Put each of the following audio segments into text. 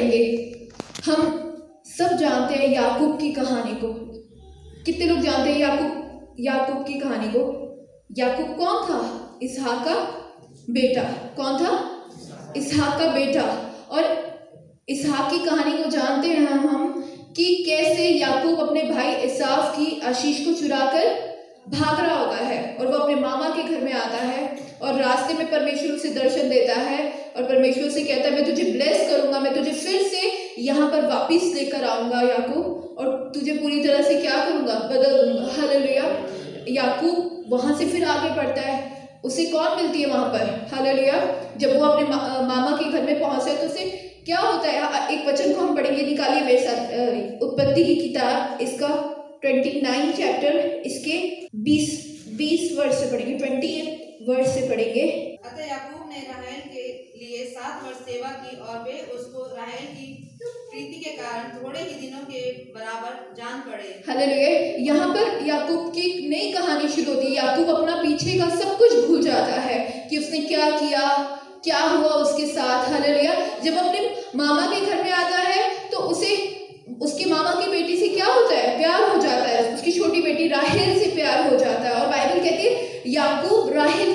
करेंगे। हम सब जानते हैं याकूब की कहानी को। कितने लोग जानते हैं याकूब याकूब की कहानी को? याकूब कौन था? इसहाक का बेटा। कौन था? इसहाक का बेटा। और इसहाक की कहानी को जानते हैं हम हम कि कैसे याकूब अपने भाई इसाफ की आशीष को चुरा कर भाग रहा होता है और वो अपने मामा के घर में आता है और रास्ते में परमेश्वर उसे दर्शन देता है और परमेश्वर से कहता है मैं तुझे ब्लेस करूँगा मैं तुझे फिर से यहाँ पर वापस लेकर आऊँगा याकूब। और तुझे पूरी तरह से क्या करूँगा? बदल दूँगा। हालेलुया। याकूब वहाँ से फिर आगे बढ़ता है। उसे कौन मिलती है वहाँ पर? हालेलुया। जब वो अपने मा, मामा के घर में पहुँचे तो उसे क्या होता है? एक वचन को हम पढ़ेंगे निकालिए मेरे साथ उत्पत्ति की किताब इसका ट्वेंटी नाइन चैप्टर इसके बीस बीस वर्ष से पढ़ेंगे ट्वेंटी वर्ष से पढ़ेंगे। अतः याकूब ने राहेल के लिए सात वर्ष सेवा की और वे उसको राहेल की प्रीति के कारण थोड़े ही दिनों के बराबर जान पड़े। यहाँ पर याकूब की नई कहानी शुरू होती है। याकूब अपना पीछे का सब कुछ भूल जाता है कि उसने क्या किया, क्या हुआ उसके साथ। हालेलुया। जब अपने मामा के घर में आता है तो उसे, उसके मामा की बेटी से क्या होता है? प्यार हो जाता है। उसकी छोटी बेटी राहेल से प्यार हो जाता है। और बाइबल कहती है, याकूब राहेल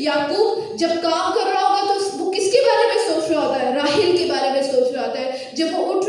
याकूब, जब काम कर रहा होगा तो वो किसके बारे में सोच रहा होता है? राहिल के बारे में सोच रहा होता है। जब वो उठ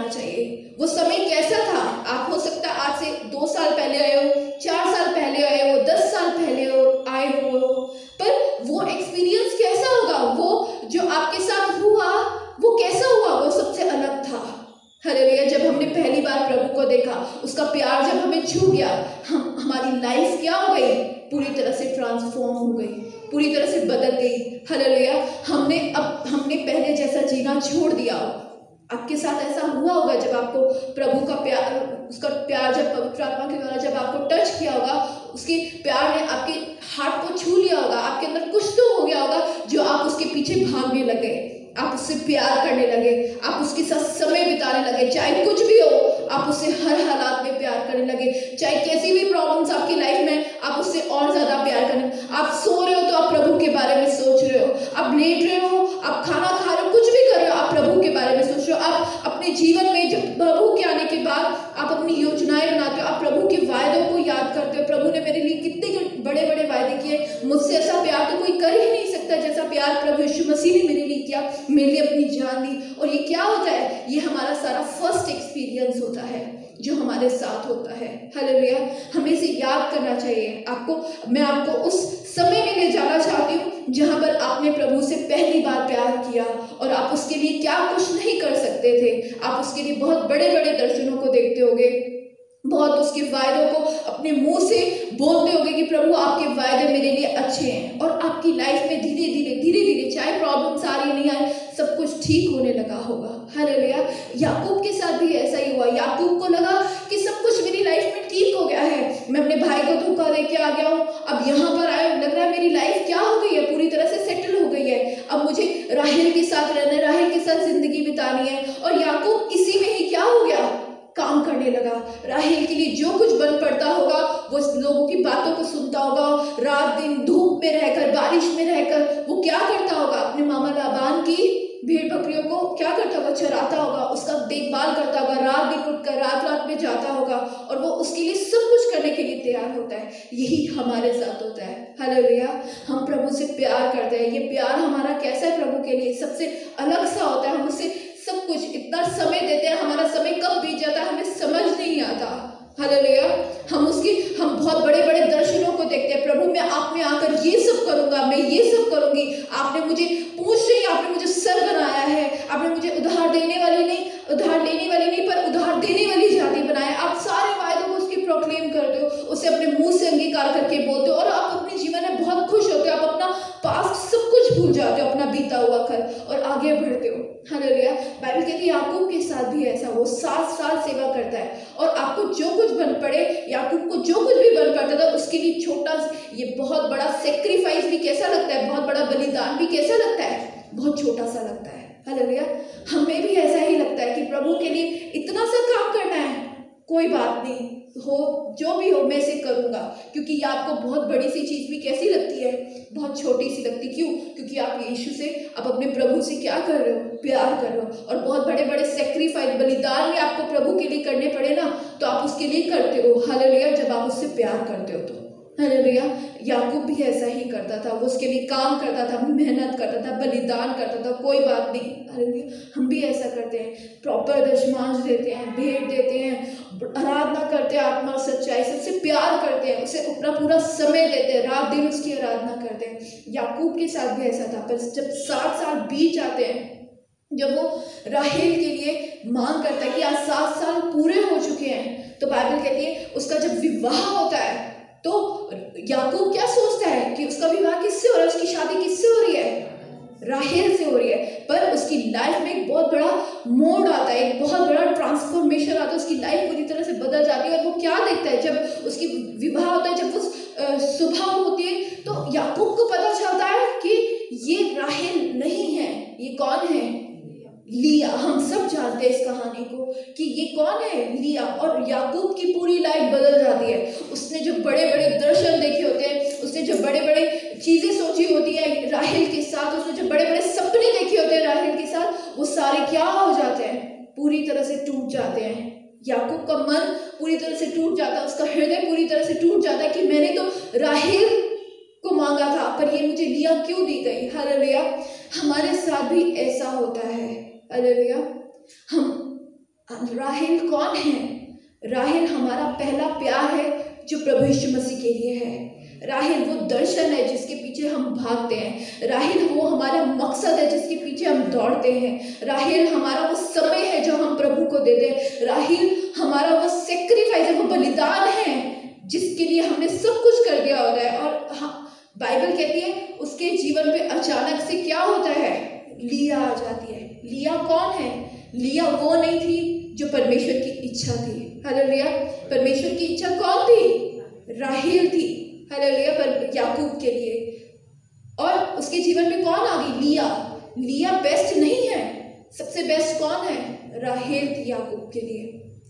करना चाहिए। वो समय कैसा था? आप हो सकता आज से दो साल पहले आए हो, चार होता है, जो हमारे साथ होता है। हालेलुया। हमें इसे याद करना चाहिए। आपको, मैं आपको उस समय में ले जाना चाहती हूँ, जहाँ पर आपने प्रभु से पहली बार प्यार किया और आप उसके लिए क्या कुछ नहीं कर सकते थे। आप उसके लिए बहुत बड़े बड़े दर्शनों को देखते होगे। बहुत उसके वायदों को अपने मुँह से बोलते होगे कि प्रभु, आपके वायदे मेरे लिए अच्छे हैं और आपकी लाइफ में धीरे धीरे धीरे धीरे चाहे प्रॉब्लम्स आ रही नहीं आए सब कुछ ठीक होने लगा होगा। हालेलुया याकूब के साथ भी ऐसा ही हुआ। याकूब को लगा कि सब कुछ मेरी लाइफ में ठीक हो गया है। मैं अपने भाई को धोखा दे के आ गया हूँ। अब यहाँ पर आए, लग रहा है मेरी लाइफ क्या हो गई है? पूरी तरह से सेटल हो गई है। अब मुझे राहिल के साथ रहना है। राहिल के साथ ज़िंदगी बितानी है। और याकूब इसी में ही क्या हो गया? काम करने लगा। राहेल के लिए जो कुछ बन पड़ता होगा, वो लोगों की बातों को सुनता होगा। रात दिन धूप में रहकर, बारिश में रहकर, वो क्या करता होगा? अपने मामा लाबान की भेड़ बकरियों को क्या करता होगा? चराता होगा, उसका देखभाल करता होगा। रात दिन उठकर रात रात में जाता होगा और वो उसके लिए सब कुछ करने के लिए तैयार होता है। यही हमारे साथ होता है। हेलो भैया हम प्रभु से प्यार करते हैं। ये प्यार हमारा कैसा है? प्रभु के लिए सबसे अलग सा होता है। हम उससे सब कुछ इतना समय देते हैं, हमारा समय कब बीत जाता है, हमें समझ नहीं आता। हालेलुया हम उसकी, हम बहुत बड़े बड़े दर्शनों को देखते हैं प्रभु मैं आप में आकर ये सब करूँगा मैं ये सब करूँगी आपने मुझे पूछ रही आपने मुझे सर बनाया है आपने मुझे उधार देने वाली नहीं उधार लेने वाली नहीं पर उधार देने वाली जाति बनाया आप सारे वायदों को उसकी प्रोक्लेम करते हो उसे अपने मुँह से अंगीकार करके बोलते हो और आप अपने जीवन में बहुत खुश होते हो आप अपना पास्ट सब कुछ भूल जाते हो अपना बीता हुआ कर और आगे बढ़ते हो हालेलुया बाइबल कहती है याकूब के साथ भी ऐसा वो सात साल सेवा करता है और आपको जो कुछ बन पड़े याकूब को जो कुछ भी बन पड़ता था उसके लिए छोटा ये बहुत बड़ा सेक्रीफाइस भी कैसा लगता है बहुत बड़ा बलिदान भी कैसा लगता है बहुत छोटा सा लगता है हालेलुया हमें भी ऐसा ही लगता है कि प्रभु के लिए इतना सा काम करना है कोई बात नहीं हो जो भी हो मैं इसे करूँगा क्योंकि ये आपको बहुत बड़ी सी चीज़ भी कैसी लगती है बहुत छोटी सी लगती क्यों क्योंकि आप यीशु से आप अपने प्रभु से क्या कर रहे हो प्यार कर रहे हो और बहुत बड़े बड़े सेक्रीफाइस बलिदान भी आपको प्रभु के लिए करने पड़े ना तो आप उसके लिए करते हो हालेलुया जब आप उससे प्यार करते हो तो हालेलुया याकूब भी ऐसा ही करता था वो उसके लिए काम करता था मेहनत करता था बलिदान करता था कोई बात नहीं हालेलुया हम भी ऐसा करते हैं प्रॉपर दशमांश देते हैं भेंट देते हैं आराधना करते सच्चाई, सबसे प्यार करते हैं, उसे अपना पूरा समय देते हैं, रात दिन उसकी आराधना करते हैं। याकूब के साथ भी ऐसा था, पर जब सात साल बीत जाते हैं, जब वो राहेल के लिए मांग करता है कि आज सात साल पूरे हो चुके हैं तो बाइबल कहती है, उसका जब विवाह होता है तो याकूब क्या सोचता है कि उसका विवाह किससे हो रहा है, उसकी शादी किससे हो रही है? राहेल से हो रही है, पर उसकी लाइफ में एक बहुत बड़ा मोड आता है, एक बहुत बड़ा ट्रांसफॉर्मेशन आता है, उसकी लाइफ पूरी तरह से बदल जाती है और वो क्या देखता है, जब उसकी विवाह होता है, जब वो सुबह होती है तो याकूब को पता चलता है कि ये राहेल नहीं है, ये कौन है? लिया। हम सब जानते हैं इस कहानी को कि ये कौन है? लिया। और याकूब की पूरी लाइफ बदल जाती है। उसने जो बड़े बड़े दर्शन देखे होते हैं, उसने जो बड़े बड़े चीज़ें सोची होती है राहिल के साथ, उसने जो बड़े बड़े सपने देखे होते हैं राहिल के साथ, वो सारे क्या हो जाते हैं? पूरी तरह से टूट जाते हैं। याकूब का मन पूरी तरह से टूट जाता है, उसका हृदय पूरी तरह से टूट जाता है कि मैंने तो राहिल को मांगा था, पर ये मुझे लिया क्यों दी गई? हर हमारे साथ भी ऐसा होता है। अलेलुया हम राहिल कौन है? राहिल हमारा पहला प्यार है, जो प्रभु यीशु मसीह के लिए है। राहिल, वो दर्शन है जिसके पीछे हम भागते हैं। राहिल, वो हमारा मकसद है जिसके पीछे हम दौड़ते हैं। राहिल, हमारा वो समय है जो हम प्रभु को देते हैं। राहिल, हमारा वो सेक्रीफाइस है, वो बलिदान है जिसके लिए हमने सब कुछ कर दिया होता है। और हाँ बाइबल कहती है, उसके जीवन पे अचानक से क्या होता है? लिया आ जाती है। लिया कौन है? लिया वो नहीं थी जो परमेश्वर की इच्छा थी। हेलो लिया परमेश्वर की इच्छा कौन थी? राहिल थी। हेलो लिया पर याकूब के लिए। और उसके जीवन में कौन आ गई लिया। लिया बेस्ट नहीं है। सबसे बेस्ट कौन है? राहेल याकूब के लिए।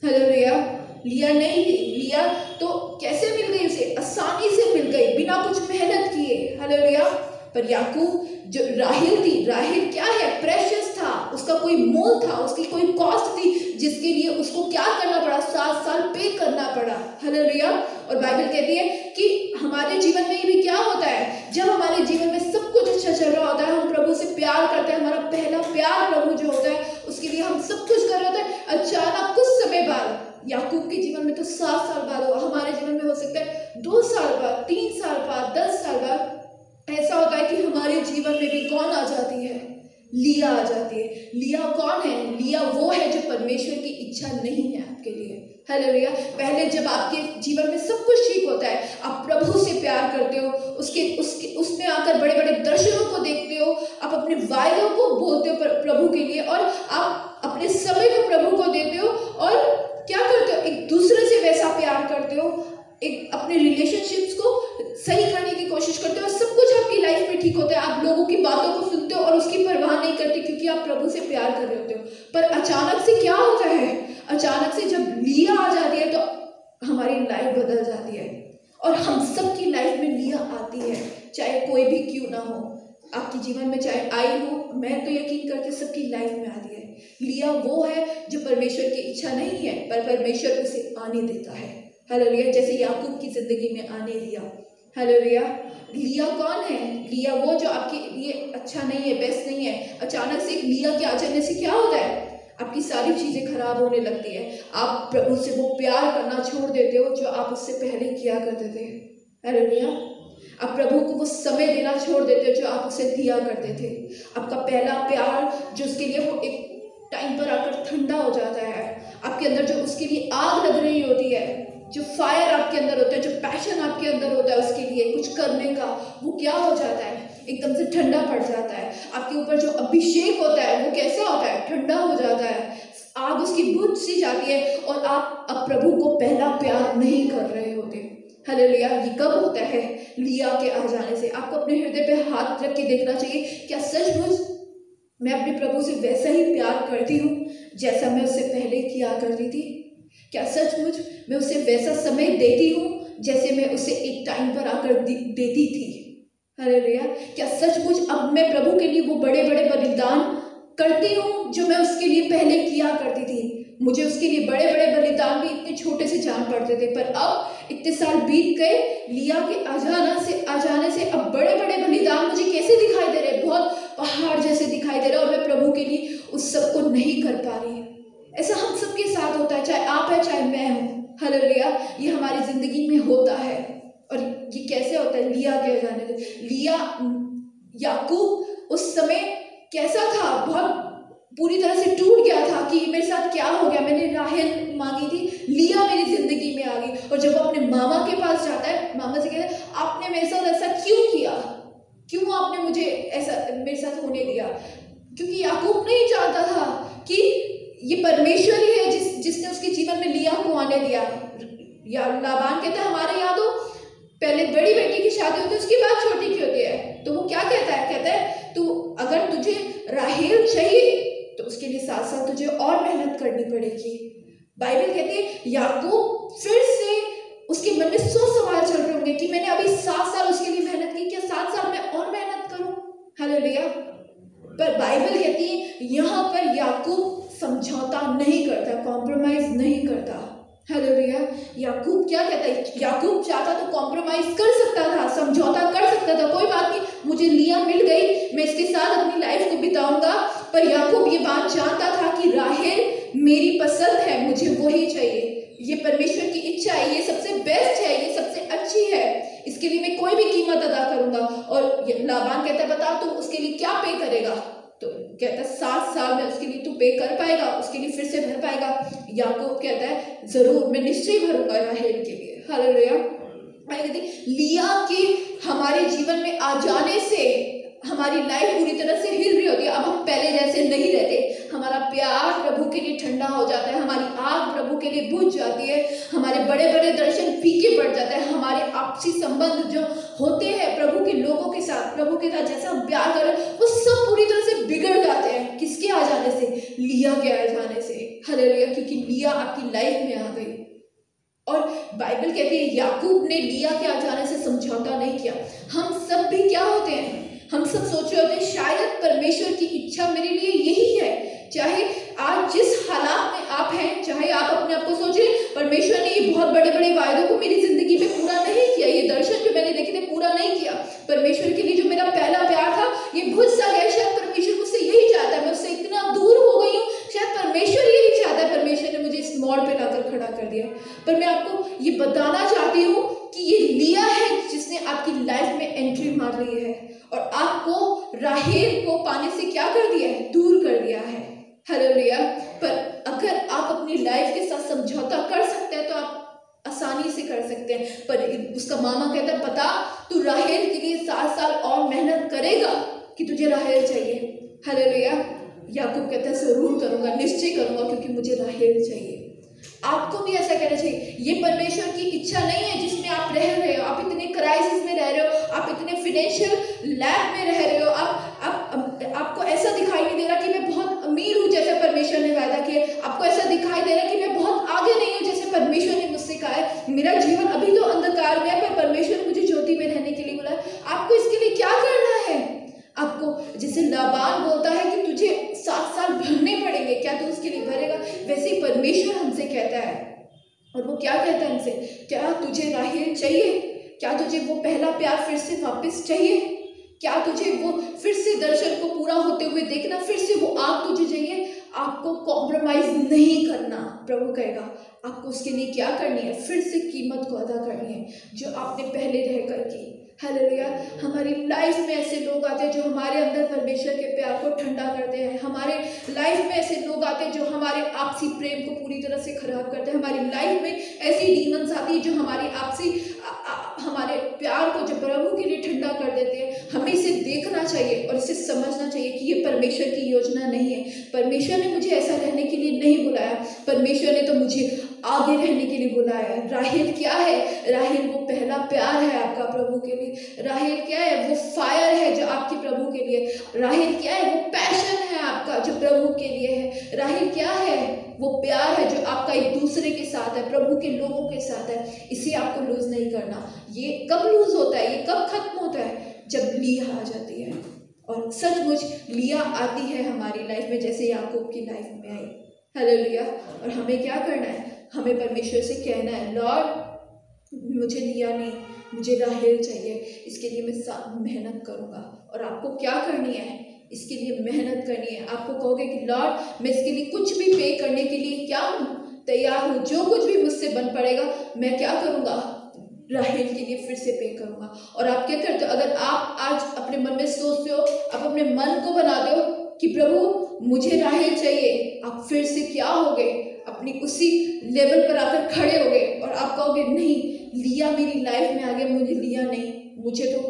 हालेलुया लिया नहीं, लिया तो कैसे मिल गई उसे? आसानी से मिल गई, बिना कुछ मेहनत किए। हालेलुया पर याकूब जो राहिल थी, राहिल क्या है? प्रेशियस था, उसका कोई मोल था, उसकी कोई कॉस्ट थी, जिसके लिए उसको क्या करना पड़ा? सात साल पे करना पड़ा। हलो रिया और बाइबल कहती है कि हमारे जीवन में भी क्या होता है? जब हमारे जीवन में सब कुछ अच्छा चल रहा होता है, हम प्रभु से प्यार करते हैं, हमारा पहला प्यार प्रभु जो होता है, उसके लिए हम सब कुछ कर रहे होते हैं। अचानक कुछ समय बाद, याकूब के जीवन में तो सात साल बाद होगा हमारे जीवन में हो सकता है दो साल बाद, तीन साल बाद, दस साल बाद ऐसा होता है कि हमारे जीवन में भी कौन आ जाती है? लिया आ जाती है। लिया कौन है? लिया वो है जो परमेश्वर की इच्छा नहीं है आपके लिए। हेलो लिया पहले जब आपके जीवन में सब कुछ ठीक होता है, आप प्रभु से प्यार करते हो, उसके उसके, उसमें आकर बड़े बड़े दर्शनों को देखते हो, आप अपने वायदों को बोलते हो प्रभु के लिए और आप अपने समय को प्रभु को देते हो और क्या करते हो? एक दूसरे से वैसा प्यार करते हो, एक अपने रिलेशनशिप्स को सही करने की कोशिश करते हो और सब कुछ आपकी लाइफ में ठीक होता है। आप लोगों की बातों को सुनते हो और उसकी परवाह नहीं करते क्योंकि आप प्रभु से प्यार कर रहे होते हो। पर अचानक से क्या होता है? अचानक से जब लिया आ जाती है तो हमारी लाइफ बदल जाती है। और हम सबकी लाइफ में लिया आती है, चाहे कोई भी क्यों ना हो। आपके जीवन में चाहे आई हो, मैं तो यकीन करती सबकी लाइफ में आती है। लिया वो है जो परमेश्वर की इच्छा नहीं है, पर परमेश्वर उसे आने देता है। हेलो लिया जैसे याकूब की ज़िंदगी में आने दिया। हेलो रिया लिया कौन है? लिया वो जो आपके लिए अच्छा नहीं है बेस्ट नहीं है, अचानक से एक लिया के आ जाने से क्या होता है? आपकी सारी चीज़ें खराब होने लगती है। आप प्रभु से वो प्यार करना छोड़ देते हो, जो आप उससे पहले किया करते थे। हेलो लिया आप प्रभु को वो समय देना छोड़ देते हो, जो आप उसे दिया करते थे। आपका पहला प्यार, जो उसके लिए वो एक टाइम पर आकर ठंडा हो जाता है। आपके अंदर जो उसके लिए आग लग रही होती है। जो फायर आपके अंदर होता है, जो पैशन आपके अंदर होता है, उसके लिए कुछ करने का, वो क्या हो जाता है? एकदम से ठंडा पड़ जाता है। आपके ऊपर जो अभिषेक होता है, वो कैसा होता है? ठंडा हो जाता है। आग उसकी बुझ सी जाती है और आप अब प्रभु को पहला प्यार नहीं कर रहे होते। हले लिया ये कब होता है? लिया के आ जाने से। आपको अपने हृदय पे हाथ रख के देखना चाहिए, क्या सचमुच मैं अपने प्रभु से वैसा ही प्यार करती हूँ, जैसा मैं उससे पहले किया करती थी? क्या सचमुच मैं उसे वैसा समय देती हूँ जैसे मैं उसे एक टाइम पर आकर देती थी? अरे रिया, क्या सचमुच अब मैं प्रभु के लिए वो बड़े बड़े बलिदान करती हूँ जो मैं उसके लिए पहले किया करती थी? मुझे उसके लिए बड़े बड़े बलिदान भी इतने छोटे से जान पड़ते थे, पर अब इतने साल बीत गए, लिया के आ जाना से, आ जाने से अब बड़े बड़े बलिदान मुझे कैसे दिखाई दे रहे? बहुत पहाड़ जैसे दिखाई दे रहे और मैं प्रभु के लिए उस सबको नहीं कर पा रही ऐसा हम सबके साथ होता है, चाहे आप है, चाहे मैं हूँ। लिया ये हमारी ज़िंदगी में होता है। और ये कैसे होता है? लिया कह जाने लिया, याकूब, उस समय कैसा था? बहुत पूरी तरह से टूट गया था कि मेरे साथ क्या हो गया? मैंने राहल मांगी थी, लिया मेरी ज़िंदगी में आ गई। और जब वो अपने मामा के पास जाता है, मामा से कहते हैं, आपने मेरे साथ ऐसा क्यों किया? क्यों आपने मुझे ऐसा मेरे साथ होने दिया? क्योंकि याकूब नहीं चाहता था कि ये परमेश्वर ही है जिस, जिसने उसके जीवन में लिया को आने दिया। या लाबान कहता है, हमारे यहाँ तो पहले बड़ी बेटी की शादी होती है, उसके बाद छोटी की होती है। तो वो क्या कहता है? कहता है तो अगर तुझे राहेल चाहिए तो उसके लिए साथ साथ तुझे और मेहनत करनी पड़ेगी। बाइबल कहती है, याकूब फिर से उसके मन में सौ सवाल चल रहे होंगे कि मैंने अभी सात साल उसके लिए मेहनत की, क्या सात साल में और मेहनत करूँ? हेलो पर बाइबल कहती है, यहाँ पर याकूब समझौता नहीं करता कॉम्प्रोमाइज नहीं करता। हेलो भैया याकूब क्या कहता है? याकूब चाहता तो कॉम्प्रोमाइज कर सकता था, समझौता कर सकता था, कोई बात नहीं। मुझे लिया मिल गई, मैं इसके साथ अपनी लाइफ को बिताऊँगा। पर याकूब ये बात जानता था कि राहेल मेरी पसंद है, मुझे वही चाहिए। ये परमेश्वर की इच्छा है, ये सबसे बेस्ट है, ये सबसे अच्छी है। इसके लिए मैं कोई भी कीमत अदा करूँगा। और लाबान कहता है, बता, तू उसके लिए क्या पे करेगा तो कहता है, सात साल में उसके लिए तू पे कर पाएगा, उसके लिए फिर से भर पाएगा। याकूब कहता है, ज़रूर, मैं निश्चय भरूँगा राहेल के लिए। हालेलुया कहती लिया के हमारे जीवन में आ जाने से, हमारी लाइफ पूरी तरह से हिल रही होती है अब हम पहले जैसे नहीं रहते। हमारा प्यार प्रभु के लिए ठंडा हो जाता है, हमारी आग प्रभु के लिए बुझ जाती है, हमारे बड़े बड़े दर्शन फीके पड़ जाते हैं, हमारे आपसी संबंध जो होते हैं प्रभु के लोगों के साथ, प्रभु के साथ जैसा हम प्यार करें, वो सब पूरी तरह से बिगड़ जाते हैं। किसके आ जाने से? लिया के आ जाने से। हरे लिया क्योंकि लिया आपकी लाइफ में आ गई। और बाइबल कहती है, याकूब ने लिया के आ जाने से समझौता नहीं किया। हम सब भी क्या होते हैं? हम सब सोच रहे होते हैं, शायद परमेश्वर की इच्छा मेरे लिए यही है चाहे आज जिस हालात में आप हैं, चाहे आप अपने आप को सोचें, परमेश्वर ने ये बहुत बड़े बड़े वायदों को मेरी ज़िंदगी में पूरा नहीं किया, ये दर्शन जो मैंने देखे थे, पूरा नहीं किया। परमेश्वर के लिए जो मेरा पहला प्यार था, ये भुज सा गया, शायद परमेश्वर मुझसे यही चाहता है, मैं उससे इतना दूर हो गई हूँ, शायद परमेश्वर यही चाहता है, परमेश्वर ने मुझे इस मोड़ पे लाकर खड़ा कर दिया। पर मैं आपको ये बताना चाहती हूँ कि ये लिया है जिसने आपकी लाइफ में एंट्री मार ली है, और आपको राहेल को पाने से क्या कर दिया है? दूर कर दिया है। हालेलुया पर अगर आप अपनी लाइफ के साथ समझौता कर सकते हैं तो आप आसानी से कर सकते हैं। पर उसका मामा कहता है, पता, तू राहेल के लिए सात साल और मेहनत करेगा कि तुझे राहेल चाहिए। हालेलुया याकूब कहता है, ज़रूर करूँगा, निश्चय करूँगा, क्योंकि मुझे राहेल चाहिए। आपको भी ऐसा कहना चाहिए, ये परमेश्वर की इच्छा नहीं है जिसमें आप रह रहे हो। आप इतने क्राइसिस में रह रहे हो, आप इतने फिनेंशियल लैब में रह रहे हो, आप आपको ऐसा दिखाई नहीं दे रहा कि मैं बहुत अमीर हूँ जैसे परमेश्वर ने वायदा किया आपको ऐसा दिखाई दे रहा कि मैं बहुत आगे नहीं हूँ जैसे परमेश्वर ने मुझसे कहा है। मेरा जीवन अभी तो अंधकार में है, पर परमेश्वर ने मुझे ज्योति में रहने के लिए बोला आपको इसके लिए क्या करना है? आपको जैसे लाबान बोलता है कि तुझे सात साल भरने पड़ेंगे, क्या तू उसके लिए भरेगा? वैसे ही परमेश्वर हमसे कहता है। और वो क्या कहता है हमसे? क्या तुझे राहेल चाहिए? क्या तुझे वो पहला प्यार फिर से वापस चाहिए? क्या तुझे वो फिर से दर्शन को पूरा होते हुए देखना, फिर से वो आग तुझे चाहिए? आपको कॉम्प्रोमाइज नहीं करना, प्रभु कहेगा, आपको उसके लिए क्या करनी है? फिर से कीमत को अदा करनी है, जो आपने पहले रह कर की हालेलुया हमारी लाइफ में ऐसे लोग आते हैं जो हमारे अंदर परमेश्वर के प्यार को ठंडा करते हैं। हमारे लाइफ में ऐसे लोग आते हैं जो हमारे आपसी प्रेम को पूरी तरह से खराब करते हैं। हमारी लाइफ में ऐसी डीमंस आती है जो हमारी आपसी हमारे प्यार को जो प्रभु के लिए ठंडा कर देते हैं हमें इसे देखना चाहिए और इसे समझना चाहिए कि ये परमेश्वर की योजना नहीं है। परमेश्वर ने मुझे ऐसा रहने के लिए नहीं बुलाया। परमेश्वर ने तो मुझे आगे रहने के लिए बुलाया। राहेल क्या है? राहेल, वो पहला प्यार है आपका प्रभु के लिए। राहेल क्या है? वो फायर है जो आपके प्रभु के लिए। राहेल क्या है? वो पैशन है आपका जो प्रभु के लिए है। राहेल क्या है? वो प्यार है जो आपका एक दूसरे के साथ है, प्रभु के लोगों के साथ है। इसे आपको लूज नहीं करना। ये कब लूज होता है? ये कब खत्म होता है? जब लिया आ जाती है। और सचमुच लिया आती है हमारी लाइफ में, जैसे याकूब की लाइफ में आई। हेलो लिया और हमें क्या करना है? हमें परमेश्वर से कहना है लॉर्ड मुझे लिया नहीं, मुझे राहेल चाहिए। इसके लिए मैं मेहनत करूँगा। और आपको क्या करनी है? इसके लिए मेहनत करनी है। आपको कहोगे कि लॉर्ड मैं इसके लिए कुछ भी पे करने के लिए क्या हूँ? तैयार हूँ। जो कुछ भी मुझसे बन पड़ेगा, मैं क्या करूँगा? राहेल के लिए फिर से पे करूँगा। और आप क्या करते हो? अगर आप आज अपने मन में सोचते हो, आप अपने मन को बनाते हो कि प्रभु, मुझे राहेल चाहिए, आप फिर से क्या हो गए? अपनी उसी लेवल पर आकर खड़े हो गए और आप कहोगे, नहीं, लिया मेरी लाइफ में आ गया मुझे लिया नहीं, मुझे तो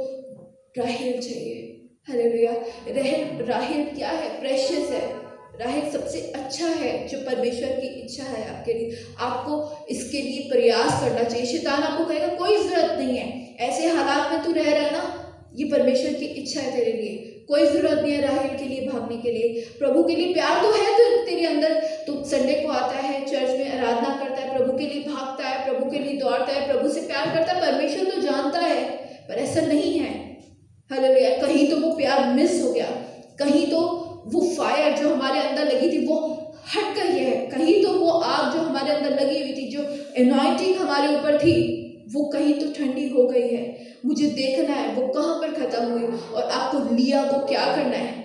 राहेल चाहिए। हरे रहल राहेल क्या है? प्रेशियस है। राहेल सबसे अच्छा है, जो परमेश्वर की इच्छा है आपके लिए। आपको इसके लिए प्रयास करना चाहिए। शैतान आपको कहेगा, कोई ज़रूरत नहीं है। ऐसे हालात में तू रह रहा ना ये परमेश्वर की इच्छा है तेरे लिए। कोई ज़रूरत नहीं है राहेल के लिए, भागने के लिए। प्रभु के लिए प्यार तो है तो तेरे अंदर। तू संडे को आता है, चर्च में आराधना करता है, प्रभु के लिए भागता है, प्रभु के लिए दौड़ता है, प्रभु से प्यार करता है। परमेश्वर तो जानता है, पर ऐसा नहीं है। हेलो कहीं तो वो प्यार मिस हो गया। कहीं तो वो फायर जो हमारे अंदर लगी थी, वो हट गई है। कहीं तो वो आग जो हमारे अंदर लगी हुई थी, जो एनॉइटिंग हमारे ऊपर थी, वो कहीं तो ठंडी हो गई है। मुझे देखना है, वो कहाँ पर ख़त्म हुई और आपको लिया को क्या करना है?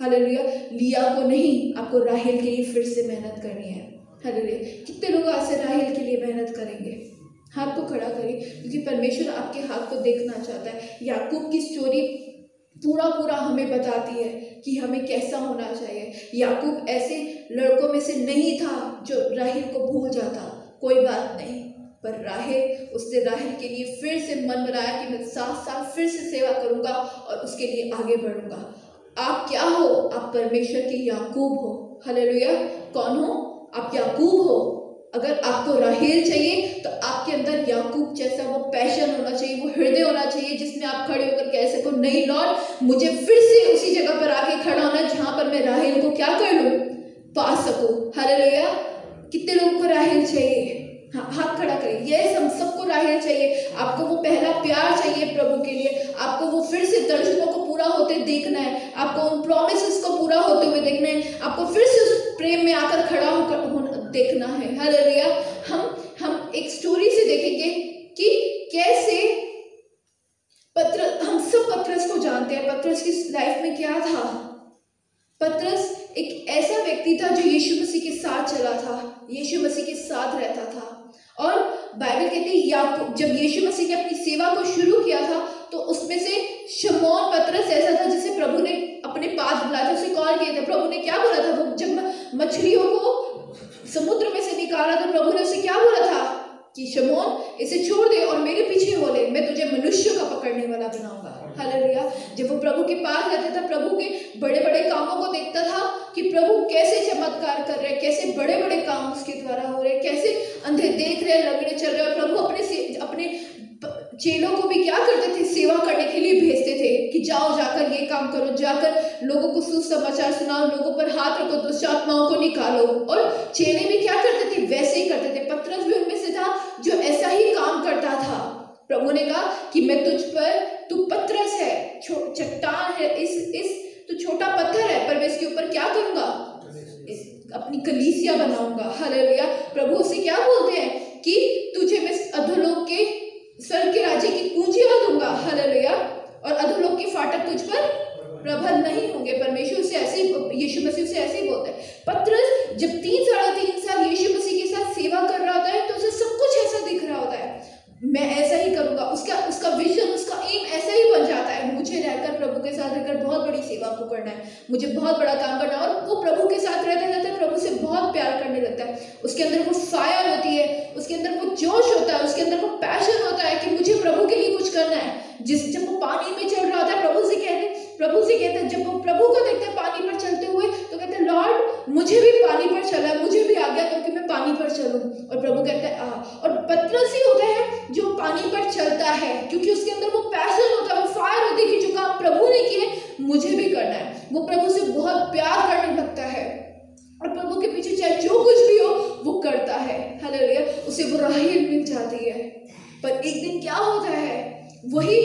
हालेलुया लिया को नहीं, आपको राहेल के लिए फिर से मेहनत करनी है। हालेलुया कितने लोग आज से राहेल के लिए मेहनत करेंगे? हाथ को खड़ा करिए, क्योंकि परमेश्वर आपके हाथ को देखना चाहता है। याकूब की स्टोरी पूरा पूरा हमें बताती है। कि हमें कैसा होना चाहिए। याकूब ऐसे लड़कों में से नहीं था जो राहिल को भूल जाता। कोई बात नहीं। पर राहेल, उसने राहेल के लिए फिर से मन बनाया कि मैं सात साल फिर से सेवा करूँगा और उसके लिए आगे बढ़ूँगा। आप क्या हो? आप परमेश्वर के याकूब हो। हालेलुया। कौन हो? आप याकूब हो। अगर आपको राहेल चाहिए तो आपके अंदर याकूब जैसा वो पैशन होना चाहिए, वो हृदय होना चाहिए, जिसमें आप खड़े होकर कह सको, नहीं लॉर्ड, मुझे फिर से उसी जगह पर आके खड़ा होना जहाँ पर मैं राहेल को क्या कर लूँ? पा सकूँ। हालेलुया। कितने लोगों को राहेल चाहिए? हाँ हाथ खड़ा करें ये हम सबको राहेल चाहिए। आपको वो पहला प्यार चाहिए प्रभु के लिए। आपको वो फिर से दर्शनों को पूरा होते देखना है। आपको उन प्रोमिस को पूरा होते हुए देखना है। आपको फिर से उस प्रेम में आकर खड़ा होकर होना देखना है। हालेलुया हम हम एक स्टोरी से देखेंगे कि कैसे पत्र, हम सब पत्रस को जानते हैं। पत्रस की लाइफ में क्या था? पत्रस एक ऐसा व्यक्ति था जो यीशु मसीह के साथ चला था। यीशु मसीह के साथ रहता था। और बाइबल कहती है, याकूब, जब यीशु मसीह ने अपनी सेवा को शुरू किया था तो उसमें से शमौन पत्रस ऐसा था जिसे प्रभु ने अपने पास बुलाया था। उसे कॉल किया था। प्रभु ने क्या बोला था? वो जब मछलियों को समुद्र में से निकाला तो प्रभु ने उसे क्या बोला था? कि शमोन, इसे छोड़ दे और मेरे पीछे हो ले, मैं तुझे मनुष्य का पकड़ने वाला बनाऊँगा। हालेलुया। जब वो प्रभु के पास रहता था, प्रभु के बड़े बड़े कामों को देखता था कि प्रभु कैसे चमत्कार कर रहे, कैसे बड़े बड़े काम उसके द्वारा हो रहे, कैसे अंधे देख रहे, लंगड़े चल रहे, और प्रभु अपने से, अपने चेलों को भी क्या करते थे? सेवा करने के लिए भेजते थे कि जाओ, जाकर ये काम करो, जाकर लोगों को सुसमाचार सुनाओ, लोगों पर हाथ रखो दुष्ट आत्माओं को निकालो। और चेले भी क्या करते थे? वैसे ही करते थे। पत्रस भी उनमें से था जो ऐसा ही काम करता था। प्रभु ने कहा कि मैं तुझ पर, तू पत्रस है चट्टान है, इस इस तो छोटा पत्थर है, पर मैं इसके ऊपर क्या करूँगा? अपनी कलीसिया बनाऊँगा। हालेलुया। प्रभु से क्या बोलते हैं कि तुझे मैं अधोलोक के स्वर्ग के राज्य की कुंजियाँ दूँगा हालेलुया। और अधोलोक के फाटक तुझ पर प्रबल नहीं होंगे। परमेश्वर से ऐसे ही यीशु मसीह से ऐसे ही बोलते हैं। पत्रस, जब तीन साढ़े तीन साल यीशु मसीह के साथ सेवा कर रहा होता है तो उसे सब कुछ ऐसा दिख रहा होता है। मैं ऐसा ही करूँगा। उसका उसका विजन उसका एम ऐसा ही बन जाता है। मुझे रहकर प्रभु के साथ रहकर बहुत बड़ी सेवा को करना है। मुझे बहुत बड़ा काम करना है। और वो प्रभु के साथ रहते रहते प्रभु से बहुत प्यार करने लगता है। उसके अंदर वो फायर होती है उसके अंदर वो जोश होता है उसके अंदर वो पैशन होता है कि मुझे प्रभु के लिए कुछ करना है जिस जब वो पानी में चल रहा होता है प्रभु से कहते प्रभु से कहते हैं जब वो प्रभु को देखते हैं पानी पर चलते हुए तो कहते हैं लॉर्ड मुझे भी पानी पर चला है मुझे भी आज्ञा दो कि मैं पानी पर चलूँ और प्रभु कहते हैं आ और पत्रस ही होता है जो पानी पर चलता है क्योंकि उसके अंदर वो पैसन होता है वो फायर होती है कि जो काम प्रभु ने किए मुझे भी करना है वो प्रभु से बहुत प्यार करने लगता है और प्रभु के पीछे चाहे जो कुछ भी हो वो करता है हालेलुया उसे वो राहेल मिल जाती है पर एक दिन क्या होता है वही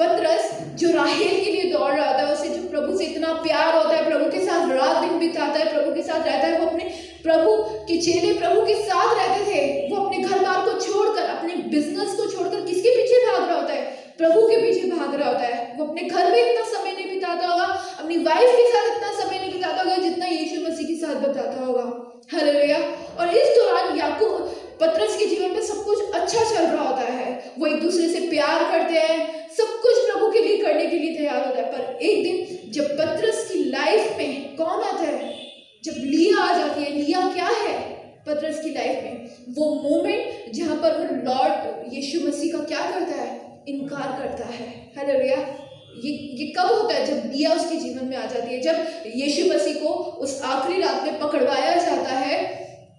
पत्रस जो राहेल के लिए दौड़ रहा था उसे जो प्रभु से इतना प्यार होता है प्रभु के साथ रात दिन बिताता है प्रभु के साथ रहता है वो अपने प्रभु के चेले प्रभु के साथ रहते थे वो अपने घर बार को छोड़कर अपने बिज़नेस को छोड़कर किसके पीछे भाग रहा होता है प्रभु के पीछे भाग रहा होता है वो अपने घर में इतना समय नहीं बिताता होगा अपनी वाइफ के साथ इतना समय नहीं बिताता होगा जितना यीशु मसीह के साथ बिताता होगा हालेलुया और इस दौरान याकूब पत्रस के जीवन में सब कुछ अच्छा चल रहा होता है वो एक दूसरे से प्यार करते हैं सब कुछ प्रभु के लिए करने के लिए तैयार होता है पर एक दिन जब पत्रस की लाइफ में कौन आता है जब लिया आ जाती है लिया क्या है पत्रस की लाइफ में वो मोमेंट जहाँ पर वो लॉर्ड यीशु मसीह का क्या करता है इनकार करता है। हेलो भैया ये ये कब होता है? जब लिया उसके जीवन में आ जाती है। जब यीशु मसीह को उस आखिरी रात में पकड़वाया जाता है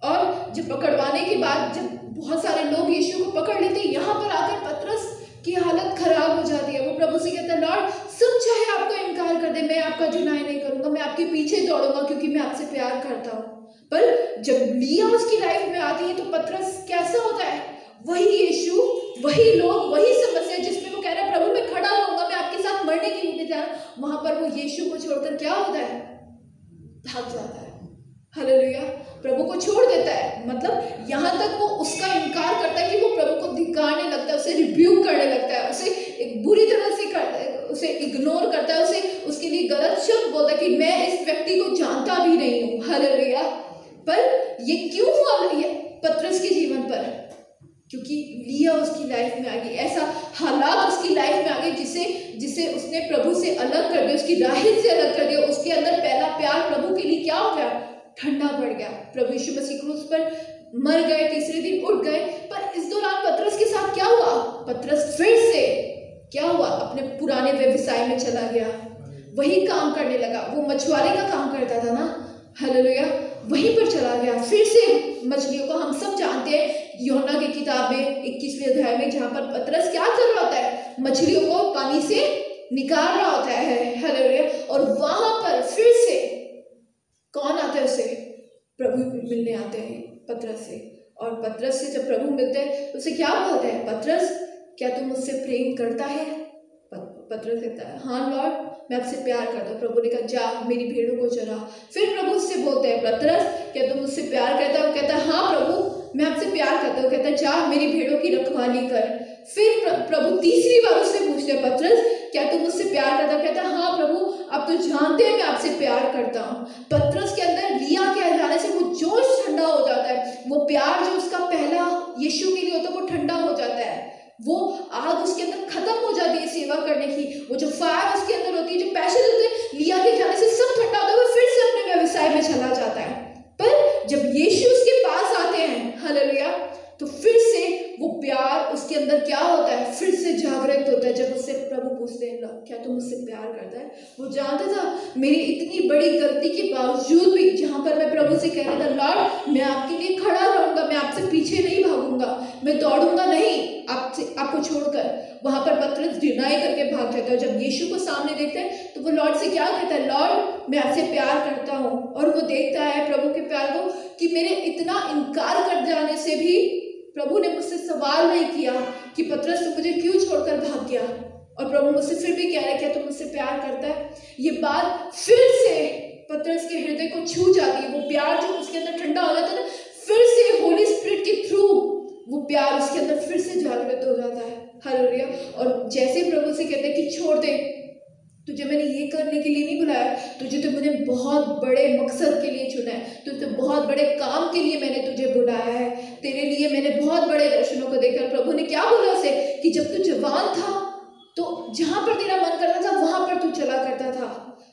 और जब पकड़वाने के बाद जब बहुत सारे लोग यीशु को पकड़ लेते हैं, यहाँ पर आकर पत्रस की हालत खराब हो जाती है। वो प्रभु से कहता है, लॉर्ड, सब चाहे आपको इनकार कर दे, मैं आपका जुनाई नहीं करूँगा, मैं आपके पीछे दौड़ूँगा क्योंकि मैं आपसे प्यार करता हूँ। पर जब लिया उसकी लाइफ में आती है तो पत्रस कैसा होता है? वही यीशु, वही लोग, वही समस्या जिसमें कह रहे प्रभु, मैं खड़ा रहूँगा मैं आपके साथ मरने के लिए तैयार वहाँ पर वो यीशु को छोड़कर क्या होता है? भाग जाता है। हालेलुया प्रभु को छोड़ देता है। मतलब यहाँ तक वो उसका इनकार करता है कि वो प्रभु को धिकारने लगता है, उसे रिव्यू करने लगता है, उसे एक बुरी तरह से करता है उसे इग्नोर करता है, उसे उसके लिए गलत शब्द बोलता है कि मैं इस व्यक्ति को जानता भी नहीं हूँ। हालेलुया पर ये क्यों हुआ? ये पत्रस के जीवन पर। क्योंकि लिया उसकी लाइफ में आ गई, ऐसा हालात उसकी लाइफ में आ गए जिसे जिसे उसने प्रभु से अलग कर दिया, उसकी राहित से अलग कर दिया, उसके अंदर पहला प्यार प्रभु के लिए क्या हो गया? ठंडा पड़ गया। प्रभु यीशु मसीह क्रूस पर मर गए, तीसरे दिन उठ गए, पर इस दौरान पत्रस के साथ क्या हुआ? पत्रस फिर से क्या हुआ? अपने पुराने व्यवसाय में चला गया। वही काम करने लगा। वो मछुआरे का काम करता था ना? हालेलुया वहीं पर चला गया। फिर से मछलियों को हम सब जानते हैं योना की किताब में, इक्कीसवें अध्याय में, जहाँ पर पत्रस क्या कर रहा होता है? मछलियों को पानी से निकाल रहा होता है। हालेलुया और वहाँ पर फिर से कौन आता है उसे? प्रभु मिलने आते हैं, पत्रस से। और पत्रस से जब प्रभु मिलते हैं तो उसे क्या बोलते हैं? पत्रस, क्या तुम मुझसे प्रेम करता है? पत्रस कहता है हाँ लॉर्ड। मैं आपसे प्यार करता हूँ, प्रभु ने कहा, जा, मेरी भेड़ों को चरा। फिर प्रभु उससे बोलते हैं पत्रस क्या तुम मुझसे प्यार करता है? कहता है हाँ प्रभु, मैं आपसे प्यार करता हूँ। कहता है, जा, मेरी भेड़ों की रखवाली कर। फिर प्रभु तीसरी बार उससे पूछते हैं पत्रस क्या तुम मुझसे प्यार करता हो? कहता हाँ प्रभु अब तो जानते हैं मैं आपसे प्यार करता हूँ। पत्रस के अंदर लिया के जाने से वो जोश ठंडा हो जाता है। वो प्यार जो उसका पहला यीशु के लिए होता है, वो ठंडा हो जाता है। वो आग उसके अंदर खत्म हो जाती है सेवा करने की। वो जो फायर उसके अंदर होती है, जो पैसे देते हैं, लिया के जाने से सब ठंडा होता है, वो फिर से अपने व्यवसाय में चला जाता है। पर जब यीशु उसके पास आते हैं हल तो फिर से वो प्यार उसके अंदर क्या होता है? फिर से जागृत होता है जब उससे हैं क्या तुम मुझसे प्यार करता है? वो जानता था, मेरी इतनी बड़ी गलती के बावजूद भी जहाँ पर मैं प्रभु से कह रहा था लॉर्ड मैं आपके लिए खड़ा रहूँगा, मैं आपसे पीछे नहीं भागूँगा। मैं दौड़ूँगा नहीं, आपसे, आपको छोड़कर। वहाँ पर पत्र डिनाई करके भाग जाता है जब यीशु को सामने देखते हैं तो वो लॉर्ड से क्या कहता है? लॉर्ड, मैं आपसे प्यार करता हूँ। और वो देखता है प्रभु के प्यार को कि मेरे इतना इनकार कर जाने से भी प्रभु ने मुझसे सवाल नहीं किया कि पत्रस तू मुझे क्यों छोड़कर भाग गया? और प्रभु मुझसे फिर भी कह रहा है, क्या तू मुझसे प्यार करता है? ये बात फिर से पत्रस के हृदय को छू जाती है। वो प्यार जो उसके अंदर ठंडा हो जाता है ना, फिर से होली स्पिरिट के थ्रू वो प्यार उसके अंदर फिर से जागृत हो जाता है। हालेलुया और जैसे प्रभु से कहते हैं कि छोड़ दे, तुझे मैंने ये करने के लिए नहीं बुलाया, तुझे तो मुझे बहुत बड़े मकसद के लिए चुना है, तुझे तो बहुत बड़े काम के लिए मैंने तुझे बुलाया है। तेरे लिए मैंने बहुत बड़े दर्शनों को देखा प्रभु ने क्या बोला उसे? कि जब तू जवान था तो जहाँ पर तेरा मन करता था, वहाँ पर तू चला करता था।